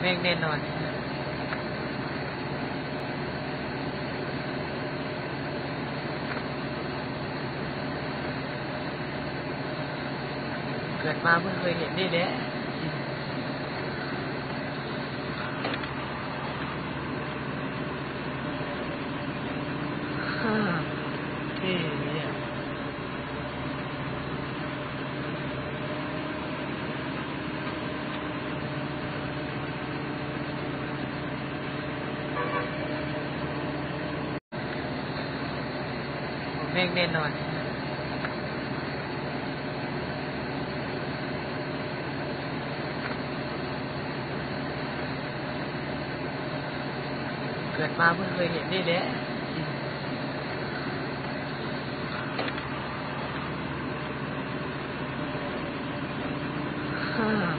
แม่งแน่นอนเกิดมาเพิ่งเคยเห็นนี่แหละฮ่า เมฆแน่นอนเกิดมาเพิ่งเคยเห็นนี่แหละอ่า